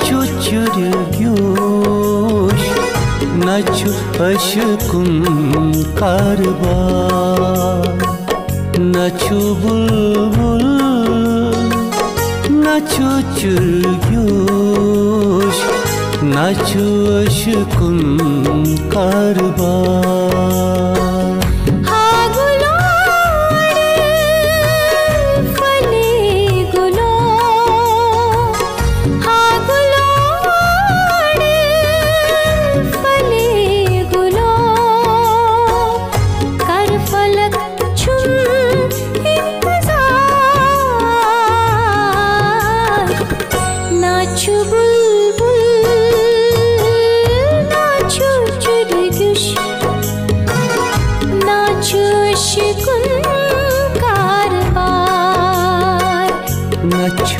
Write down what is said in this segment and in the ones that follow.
चुचुर्योष न छु अशकुं कारवा न छु बुलबुल न छु चुर्योष न छु अशकुं कारवा।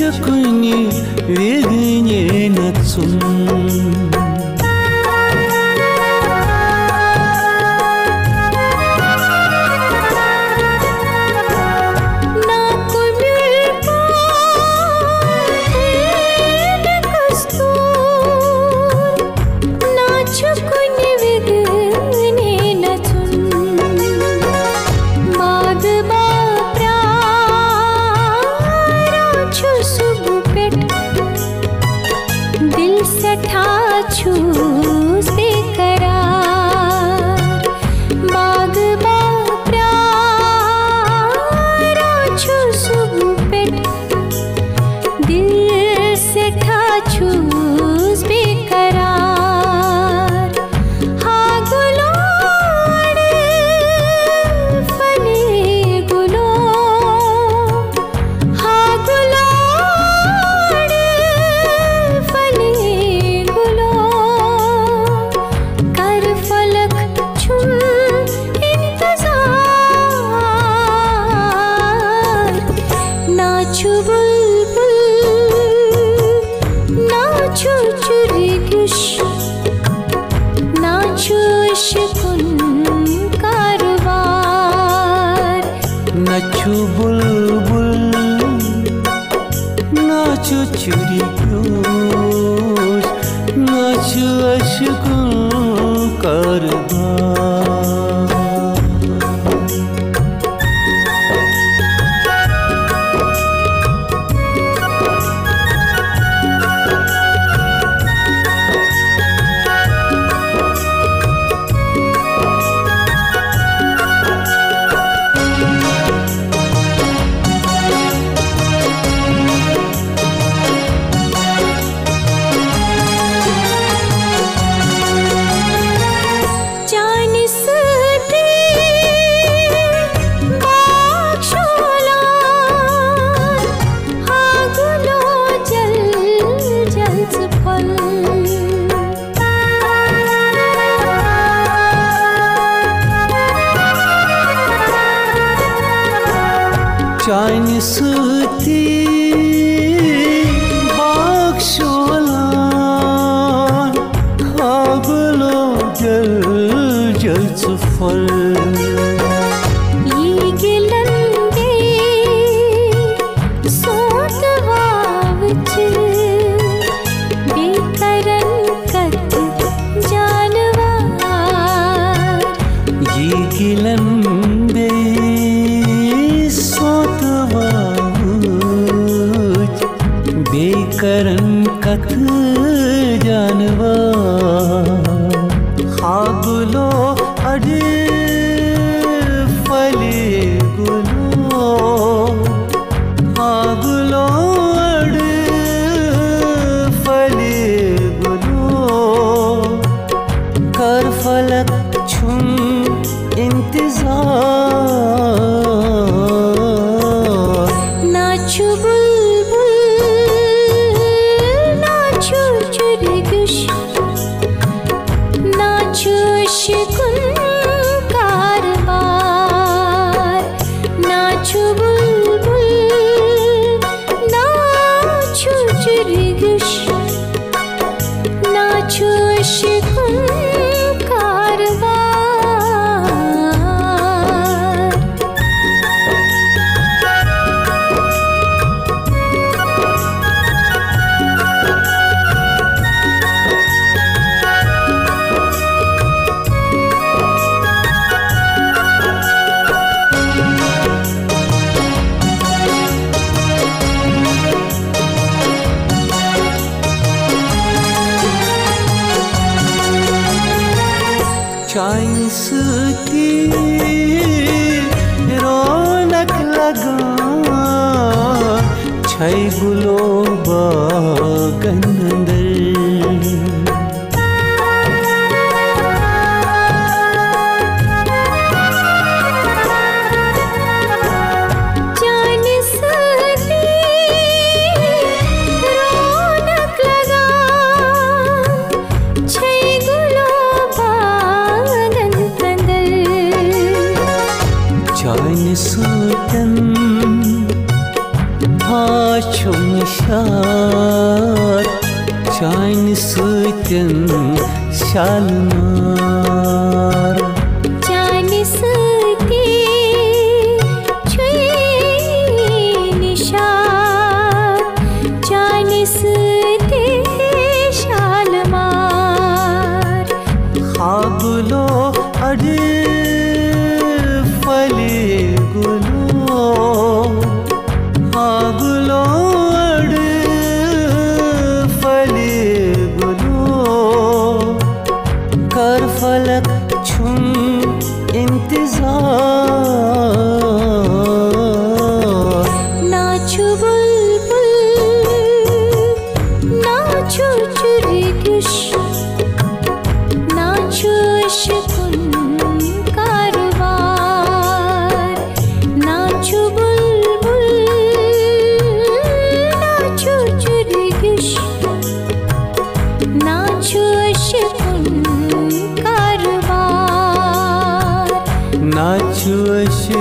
чекуни веги perder. छुबुल aynısı कख जानवा Chirigues çay ısıtıyor कानिसूतम् भाषुं शात् शानिसूतन् शालमा